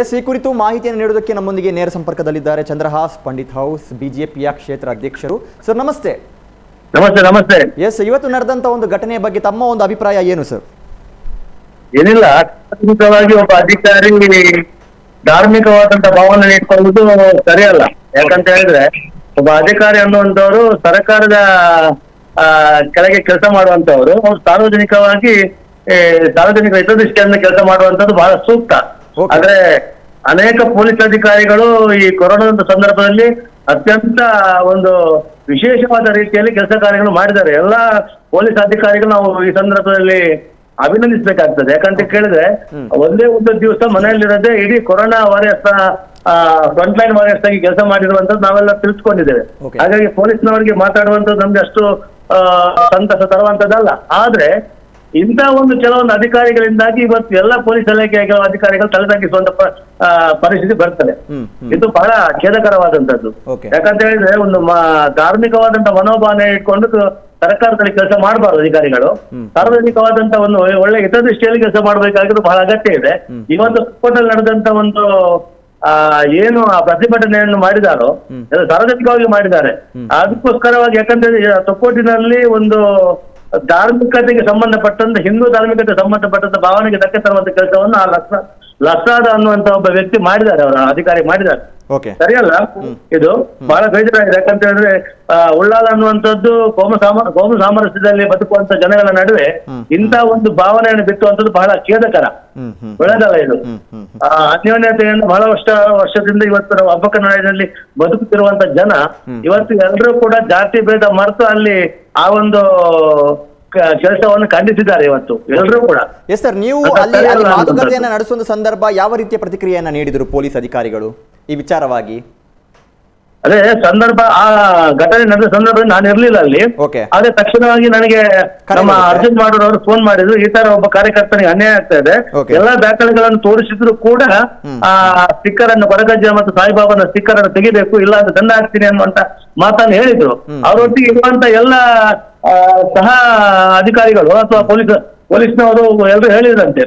S ಈ ಕುರಿತು ಮಾಹಿತಿಯನ್ನು ನೀಡುವುದಕ್ಕೆ ನಮ್ಮೊಂದಿಗೆ ನೇರ ಸಂಪರ್ಕದಲ್ಲಿದ್ದಾರೆ ಚಂದ್ರಹಾಸ್ ಪಂಡಿತ್ ಹೌಸ್ ಬಿಜೆಪಿಯ ಕ್ಷೇತ್ರ ಅಧ್ಯಕ್ಷರು. ಸರ್ ನಮಸ್ತೆ. ನಮಸ್ತೆ ನಮಸ್ತೆ. ಎಸ್ ಇವತ್ತು ನಡೆದಂತ ಒಂದು ಘಟನೆಯ ಬಗ್ಗೆ ತಮ್ಮ ಒಂದು ಅಭಿಪ್ರಾಯ ಏನು ಸರ್? ಏನಿಲ್ಲ ಆಕಸ್ಮಿಕವಾಗಿ ಒಬ್ಬ ಅಧಿಕಾರಿ ಧಾರ್ಮಿಕವಾದಂತ ಭಾವನೆ ಇಟ್ಕೊಳ್ಳುವುದು ಸರಿಯಲ್ಲ. ಯಾಕಂತ ಹೇಳಿದ್ರೆ ಒಬ್ಬ ಅಧಿಕಾರಿ ಅನ್ನುವಂಥವ್ರು ಸರ್ಕಾರದ ಕೆಳಗೆ ಕೆಲಸ ಮಾಡುವಂತವ್ರು ಸಾರ್ವಜನಿಕವಾಗಿ ಸಾರ್ವಜನಿಕ ಹಿತದೃಷ್ಟಿಯಿಂದ ಕೆಲಸ ಮಾಡುವಂತದ್ದು ಬಹಳ ಸೂಕ್ತ. ಆದ್ರೆ ಅನೇಕ ಪೊಲೀಸ್ ಅಧಿಕಾರಿಗಳು ಈ ಕೊರೋನಾದ ಸಂದರ್ಭದಲ್ಲಿ ಅತ್ಯಂತ ಒಂದು ವಿಶೇಷವಾದ ರೀತಿಯಲ್ಲಿ ಕೆಲಸ ಕಾರ್ಯಗಳು ಮಾಡಿದ್ದಾರೆ. ಎಲ್ಲಾ ಪೊಲೀಸ್ ಅಧಿಕಾರಿಗಳು ನಾವು ಈ ಸಂದರ್ಭದಲ್ಲಿ ಅಭಿನಂದಿಸಬೇಕಾಗ್ತದೆ. ಯಾಕಂತ ಕೇಳಿದ್ರೆ ಒಂದೇ ಒಂದು ದಿವಸ ಮನೆಯಲ್ಲಿರದೆ ಇಡೀ corona warriors front line warriors ಆಗಿ ಕೆಲಸ ಮಾಡಿರುವಂತದ್ದು ನಾವೆಲ್ಲ ತಿಳಿಸ್ಕೊಂಡಿದ್ದೇವೆ. ಹಾಗಾಗಿ ಪೊಲೀಸ್ನವರಿಗೆ ಮಾತಾಡುವಂತದ್ದು ನಮ್ಗೆ ಅಷ್ಟು ಸಂತಸ ತರುವಂತದ್ದಲ್ಲ ಆದ್ರೆ ಇಂಥ ಒಂದು ಕೆಲವೊಂದು ಅಧಿಕಾರಿಗಳಿಂದಾಗಿ ಇವತ್ತು ಎಲ್ಲ ಪೊಲೀಸ್ ಇಲಾಖೆಯ ಕೆಲವು ಅಧಿಕಾರಿಗಳು ತಲೆದಾಗಿಸುವಂತ ಪರಿಸ್ಥಿತಿ ಬರ್ತದೆ. ಇದು ಬಹಳ ಖೇದಕರವಾದಂತದ್ದು ಯಾಕಂತ ಹೇಳಿದ್ರೆ ಒಂದು ಧಾರ್ಮಿಕವಾದಂತ ಮನೋಭಾವನೆ ಇಟ್ಕೊಂಡು ಸರ್ಕಾರದಲ್ಲಿ ಕೆಲಸ ಮಾಡಬಾರದು ಅಧಿಕಾರಿಗಳು. ಸಾರ್ವಜನಿಕವಾದಂತ ಒಂದು ಒಳ್ಳೆ- ಹಿತದೃಷ್ಟಿಯಲ್ಲಿ ಕೆಲಸ ಮಾಡಬೇಕಾಗಿದ್ದು ಬಹಳ ಅಗತ್ಯ ಇದೆ. ಇವತ್ತು ಕೋಟಲ್ಲಿ ನಡೆದಂತ ಒಂದು ಆ ಏನು ಆ ಪ್ರತಿಭಟನೆಯನ್ನು ಮಾಡಿದಾರೋ ಸಾರ್ವಜನಿಕವಾಗಿ ಮಾಡಿದ್ದಾರೆ. ಅದಕ್ಕೋಸ್ಕರವಾಗಿ ಯಾಕಂದ್ರೆ ತೊಕ್ಕೋಟಿನಲ್ಲಿ ಒಂದು ಧಾರ್ಮಿಕತೆಗೆ ಸಂಬಂಧಪಟ್ಟಂತ ಹಿಂದೂ ಧಾರ್ಮಿಕತೆ ಸಂಬಂಧಪಟ್ಟಂತ ಭಾವನೆಗೆ ತರುವಂತ ಕೆಲಸವನ್ನು ಆ ಲಸ ಲಸಾದ ಅನ್ನುವಂತ ಒಬ್ಬ ವ್ಯಕ್ತಿ ಮಾಡಿದ್ದಾರೆ ಅವರ ಅಧಿಕಾರಿ ಮಾಡಿದ್ದಾರೆ. ಸರಿಯಲ್ಲ? ಇದು ಬಹಳ ಬೇಜಾರಾಗಿದೆ. ಯಾಕಂತ ಹೇಳಿದ್ರೆ ಉಳ್ಳಾಲ ಅನ್ನುವಂಥದ್ದು ಕೋಮ ಸಾಮ ಕೋಮ ಸಾಮರಸ್ಯದಲ್ಲಿ ಬದುಕುವಂತ ಜನಗಳ ನಡುವೆ ಇಂತ ಒಂದು ಭಾವನೆಯನ್ನು ಬಿತ್ತುವಂಥದ್ದು ಬಹಳ ಖೇದಕರ ಒಳ್ಳೆದಲ್ಲ ಇದು? ಆ, ಅನ್ಯೋನ್ಯತೆಯನ್ನು ಬಹಳ ವರ್ಷ ವರ್ಷದಿಂದ ಇವತ್ತು ನಾವು ಹಬ್ಬ ಕನ್ನಡದಲ್ಲಿ ಬದುಕುತ್ತಿರುವಂತ ಜನ ಇವತ್ತು ಎಲ್ಲರೂ ಕೂಡ ಜಾತಿ ಭೇದ ಮರೆತು ಅಲ್ಲಿ ಆ ಒಂದು ಕೆಲಸವನ್ನು ಖಂಡಿಸಿದ್ದಾರೆ ಇವತ್ತು ಎಲ್ಲರೂ ಕೂಡ. ಎಸ್ ಸರ್ ನೀವು ಮಾತುಕತೆಯನ್ನು ನಡೆಸುವಂತ ಸಂದರ್ಭ ಯಾವ ರೀತಿಯ ಪ್ರತಿಕ್ರಿಯೆಯನ್ನ ನೀಡಿದರು ಪೊಲೀಸ್ ಅಧಿಕಾರಿಗಳು ಈ ವಿಚಾರವಾಗಿ? ಅದೇ ಸಂದರ್ಭ ಆ ಘಟನೆ ನಡೆದ ಸಂದರ್ಭದಲ್ಲಿ ನಾನು ಇರ್ಲಿಲ್ಲ ಅಲ್ಲಿ. ಓಕೆ ಆದ್ರೆ ತಕ್ಷಣವಾಗಿ ನನಗೆ ಕರೆ ನಮ್ಮ ಮಾಡಿದ್ರಾ? ಅರ್ಜುನ್ ಮಾಡೋರ್ ಅವರು ಫೋನ್ ಮಾಡಿದ್ರು. ಈ ತರ ಒಬ್ಬ ಕಾರ್ಯಕರ್ತನಿಗೆ ಅನ್ಯಾಯ ಆಗ್ತಾ ಇದೆ. Okay. ಎಲ್ಲಾ ದಾಖಲೆಗಳನ್ನು ತೋರಿಸಿದ್ರು ಕೂಡ ಆ ಸ್ಟಿಕ್ಕರ್ ಅನ್ನು ಮತ್ತು ಸಾಯಿಬಾಬಾನ ಸ್ಟಿಕ್ಕರ್ ಅನ್ನು ತೆಗಿಬೇಕು ಇಲ್ಲ ಅಂತ ದಂಡ ಹಾಕ್ತೀನಿ ಅನ್ನುವಂತ ಮಾತನ್ನು ಹೇಳಿದ್ರು. ಅವರೊಟ್ಟಿಗೆ ಇರುವಂತ ಎಲ್ಲ ಆ, ಸಹ ಅಧಿಕಾರಿಗಳು ಅಥವಾ ಪೊಲೀಸ್ ಪೊಲೀಸ್ನವರು ಎಲ್ಲರೂ ಹೇಳಿದ್ರಂತೆ.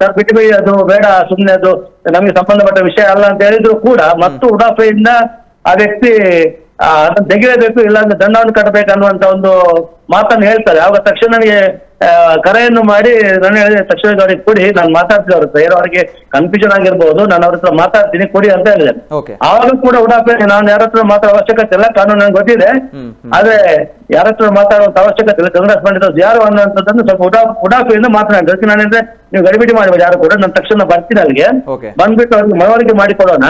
ಸರ್ ಬಿಟ್ಟು ಬಿಡಿ ಅದು ಬೇಡ ಸುಮ್ಮನೆ ಅದು ನಮಗೆ ಸಂಬಂಧಪಟ್ಟ ವಿಷಯ ಅಲ್ಲ ಅಂತ ಹೇಳಿದ್ರು ಕೂಡ ಮತ್ತು ಉಡಾಫೆಯಿಂದ ಆ ವ್ಯಕ್ತಿ ತೆಗಿಲೇಬೇಕು ಇಲ್ಲಾಂದ್ರೆ ದಂಡವನ್ನು ಕಟ್ಟಬೇಕು ಅನ್ನುವಂತ ಒಂದು ಮಾತನ್ನು ಹೇಳ್ತಾರೆ. ಆವಾಗ ತಕ್ಷಣ ನನಗೆ ಕರೆಯನ್ನು ಮಾಡಿ ನಾನು ಹೇಳಿದೆ ತಕ್ಷಣ ಅವ್ರಿಗೆ ಕೊಡಿ ನಾನು ಮಾತಾಡ್ತೀನಿ ಅವ್ರ ಹತ್ರ. ಏನೋ ಅವ್ರಿಗೆ ಕನ್ಫ್ಯೂಷನ್ ಆಗಿರ್ಬೋದು ನಾನು ಅವ್ರ ಹತ್ರ ಮಾತಾಡ್ತೀನಿ ಕೊಡಿ ಅಂತ ಹೇಳಿದೆ. ಓಕೆ ಆವಾಗ ಕೂಡ ಉಡಾಫೆ ನಾನು ಯಾರ ಹತ್ರ ಮಾತಾಡೋ ಅವಶ್ಯಕತೆ ಇಲ್ಲ ಕಾನೂನು ನನಗೆ ಗೊತ್ತಿದೆ. ಆದ್ರೆ ಯಾರ ಹತ್ರ ಮಾತಾಡುವಂತ ಅವಶ್ಯಕತೆ ಇಲ್ಲ ಕಾಂಗ್ರೆಸ್ ಪಂಡಿತ ಯಾರು ಅನ್ನೋಂಥದ್ದನ್ನು ಸ್ವಲ್ಪ ಉಡಾ ಉಡಾಫೆಯಿಂದ ಮಾತನಾಡಿದ್ರೆ ಅದಕ್ಕೆ ನಾನು ಹೇಳಿದ್ರೆ ನೀವು ಗಡಿಬಿಡಿ ಮಾಡಬೇಡಿ ಯಾರು ಕೂಡ ನಾನು ತಕ್ಷಣ ಬರ್ತೀನಿ ಅಲ್ಲಿಗೆ. ಬಂದ್ಬಿಟ್ಟು ಅವ್ರಿಗೆ ಮನವರಿಕೆ ಮಾಡಿಕೊಡೋಣ.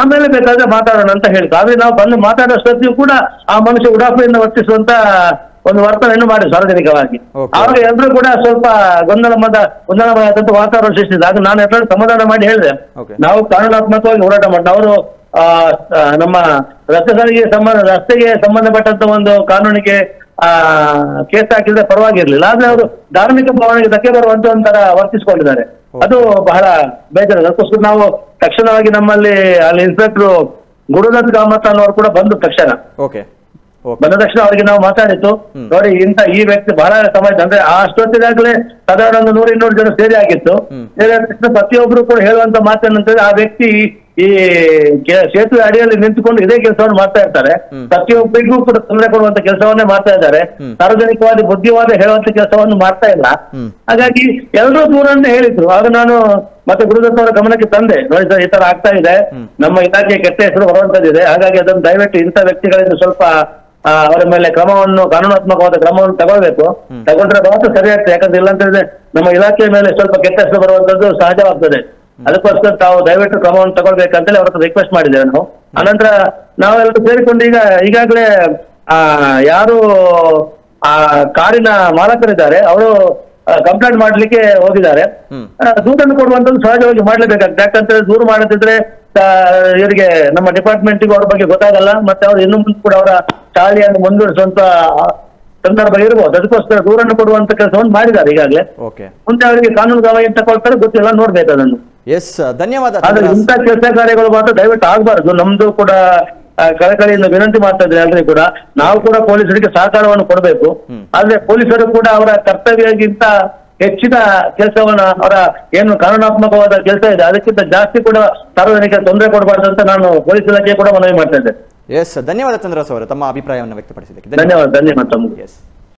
ಆಮೇಲೆ ಬೇಕಾದ್ರೆ ಮಾತಾಡೋಣ ಅಂತ ಹೇಳ್ತಾರೆ ಆದ್ರೆ ನಾವು ಬಂದು ಮಾತಾಡೋಷ್ಟೊತ್ತಿಗೂ ಕೂಡ ಆ ಮನುಷ್ಯ ಉಡಾಫೆಯಿಂದ ವರ್ತಿಸುವಂತ ಒಂದು ವರ್ತನೆಯನ್ನು ಮಾಡಿ ಸಾರ್ವಜನಿಕವಾಗಿ. ಆವಾಗ ಎಲ್ಲರೂ ಕೂಡ ಸ್ವಲ್ಪ ಗೊಂದಲಮದ ಗೊಂದಲಮಯದಂತ ವಾತಾವರಣ ಸೃಷ್ಟಿಸಿದೆ ಆಗ ನಾನು ಎಲ್ಲರೂ ಸಮಾಧಾನ ಮಾಡಿ ಹೇಳಿದೆ. ನಾವು ಕಾನೂನಾತ್ಮಕವಾಗಿ ಹೋರಾಟ ಮಾಡಿ ಅವರು ನಮ್ಮ ರಸ್ತೆ ಸಾರಿಗೆ ಸಂಬಂಧ ರಸ್ತೆಗೆ ಸಂಬಂಧಪಟ್ಟಂತ ಒಂದು ಕಾನೂನಿಗೆ ಆ ಕೇಸ್ ಹಾಕಿದ್ರೆ ಪರವಾಗಿರ್ಲಿಲ್ಲ. ಆದ್ರೆ ಅವರು ಧಾರ್ಮಿಕ ಭಾವನೆಗೆ ಧಕ್ಕೆ ಬರುವಂತ ಒಂಥರ ವರ್ತಿಸಿಕೊಂಡಿದ್ದಾರೆ. ಅದು ಬಹಳ ಬೇಜಾರ. ಅದಕ್ಕೋಸ್ಕರ ನಾವು ತಕ್ಷಣವಾಗಿ ನಮ್ಮಲ್ಲಿ ಅಲ್ಲಿ ಇನ್ಸ್ಪೆಕ್ಟರ್ ಗುರುನಾಥ್ ಕಾಮತ್ ಅನ್ನೋರು ಕೂಡ ಬಂದು ತಕ್ಷಣ. ಬಂದ ತಕ್ಷಣ ಅವರಿಗೆ ನಾವು ಮಾತಾಡಿತ್ತು ನೋಡಿ ಇಂತ ಈ ವ್ಯಕ್ತಿ ಬಹಳ ಸಮಯ ಅಂದ್ರೆ ಆ ಅಷ್ಟೊತ್ತಿಗಾಗಲೇ ಸಾಧಾರಣ ಒಂದು ನೂರ ಇನ್ನೂರು ಜನ ಸೇರಿ ಆಗಿತ್ತು. ಸೇರಿ ತಕ್ಷಣ ಪ್ರತಿಯೊಬ್ರು ಕೂಡ ಹೇಳುವಂತ ಮಾತೇನಂತಂದ್ರೆ ಆ ವ್ಯಕ್ತಿ ಈ ಸೇತುವೆ ಅಡಿಯಲ್ಲಿ ನಿಂತುಕೊಂಡು ಇದೇ ಕೆಲಸವನ್ನು ಮಾಡ್ತಾ ಇರ್ತಾರೆ. ಪ್ರತಿಯೊಬ್ಬರಿಗೂ ಕೂಡ ತೊಂದರೆ ಕೊಡುವಂತ ಕೆಲಸವನ್ನೇ ಮಾಡ್ತಾ ಇದ್ದಾರೆ. ಸಾರ್ವಜನಿಕವಾಗಿ ಬುದ್ಧಿವಾದ ಹೇಳುವಂತ ಕೆಲಸವನ್ನು ಮಾಡ್ತಾ ಇಲ್ಲ. ಹಾಗಾಗಿ ಎಲ್ಲರೂ ದೂರನ್ನೇ ಹೇಳಿದ್ರು. ಆಗ ನಾನು ಮತ್ತೆ ಗುರುದತ್ತ ಅವರ ಗಮನಕ್ಕೆ ತಂದೆ. ನೋಡಿ ಸರ್ ಈ ತರ ಆಗ್ತಾ ಇದೆ. ನಮ್ಮ ಇಲಾಖೆ ಕೆಟ್ಟ ಹೆಸರು ಬರುವಂತದ್ದಿದೆ ಹಾಗಾಗಿ ಅದನ್ನು ದಯವಿಟ್ಟು ಇಂಥ ವ್ಯಕ್ತಿಗಳಿಂದ ಸ್ವಲ್ಪ ಅವರ ಮೇಲೆ ಕ್ರಮವನ್ನು ಕಾನೂನಾತ್ಮಕವಾದ ಕ್ರಮವನ್ನು ತಗೊಳ್ಬೇಕು. ತಗೊಂಡ್ರೆ ಮಾತ್ರ ಸರಿ ಆಗ್ತದೆ. ಯಾಕಂದ್ರೆ ಇಲ್ಲಾಂತಂದ್ರೆ ನಮ್ಮ ಇಲಾಖೆ ಮೇಲೆ ಸ್ವಲ್ಪ ಕೆಟ್ಟಷ್ಟು ಹೆಸರು ಬರುವಂತದ್ದು ಸಹಜವಾಗ್ತದೆ ಅದಕ್ಕೋಸ್ಕರ ತಾವು ದಯವಿಟ್ಟು ಕ್ರಮವನ್ನು ತಗೊಳ್ಬೇಕಂತೇಳಿ ಅವ್ರ ಹತ್ರ ರಿಕ್ವೆಸ್ಟ್ ಮಾಡಿದ್ದೇವೆ ನಾವು. ಅನಂತರ ನಾವೆಲ್ಲರೂ ಸೇರಿಕೊಂಡು ಈಗ ಈಗಾಗಲೇ ಆ ಯಾರು ಆ ಕಾರಿನ ಮಾಲಕರಿದ್ದಾರೆ. ಅವರು ಕಂಪ್ಲೇಂಟ್ ಮಾಡ್ಲಿಕ್ಕೆ ಹೋಗಿದ್ದಾರೆ. ದೂರನ್ನು ಕೊಡುವಂತದ್ದು ಸಹಜವಾಗಿ ಮಾಡ್ಲೇಬೇಕಾಗ್ತದೆ. ಯಾಕಂತ ದೂರು ಮಾಡದಿದ್ರೆ ಇವರಿಗೆ ನಮ್ಮ ಡಿಪಾರ್ಟ್ಮೆಂಟ್ಗೂ ಅವ್ರ ಬಗ್ಗೆ ಗೊತ್ತಾಗಲ್ಲ. ಮತ್ತೆ ಅವ್ರು ಇನ್ನು ಮುಂದೆ ಕೂಡ ಅವರ ದಾಳಿಯನ್ನು ಮುಂದುವರಿಸುವಂತ ಸಂದರ್ಭ ಇರಬಹುದು ಅದಕ್ಕೋಸ್ಕರ ದೂರನ್ನು ಕೊಡುವಂತ ಕೆಲಸವನ್ನು ಮಾಡಿದ್ದಾರೆ ಈಗಾಗಲೇ. ಮುಂದೆ ಅವರಿಗೆ ಕಾನೂನು ಗವಾಯಿ ಅಂತ ಕೊಡ್ತಾರೆ ಗೊತ್ತಿಲ್ಲ ನೋಡ್ಬೇಕು ಅದನ್ನು. ಎಸ್ ಧನ್ಯವಾದ. ಆದ್ರೆ ಇಂತ ಕೆಲಸ ಕಾರ್ಯಗಳು ಮಾತ್ರ ದಯವಿಟ್ಟು ಆಗಬಾರದು. ನಮ್ದು ಕೂಡ ಕಳಕಳಿಯಿಂದ ವಿನಂತಿ ಮಾಡ್ತಾ ಇದ್ರೆ ಆದ್ರೆ ಕೂಡ. ನಾವು ಕೂಡ ಪೊಲೀಸರಿಗೆ ಸಹಕಾರವನ್ನು ಕೊಡಬೇಕು. ಆದ್ರೆ ಪೊಲೀಸರು ಕೂಡ ಅವರ ಕರ್ತವ್ಯಗಿಂತ ಹೆಚ್ಚಿನ ಕೆಲಸವನ್ನ ಅವರ ಏನು ಕಾನೂನಾತ್ಮಕವಾದ ಕೆಲಸ ಇದೆ ಅದಕ್ಕಿಂತ ಜಾಸ್ತಿ ಕೂಡ ಸಾರ್ವಜನಿಕ ತೊಂದರೆ ಕೊಡಬಾರ್ದು ಅಂತ ನಾನು ಪೊಲೀಸ್ ಇಲಾಖೆ ಕೂಡ ಮನವಿ ಮಾಡ್ತಾ ಇದ್ದೆ ಎಸ್ ಧನ್ಯವಾದ ಚಂದ್ರಸ್ ಅವರು ತಮ್ಮ ಅಭಿಪ್ರಾಯವನ್ನು ವ್ಯಕ್ತಪಡಿಸಿದ್ದಕ್ಕೆ. ಧನ್ಯವಾದ. ಧನ್ಯವಾದ ಎಸ್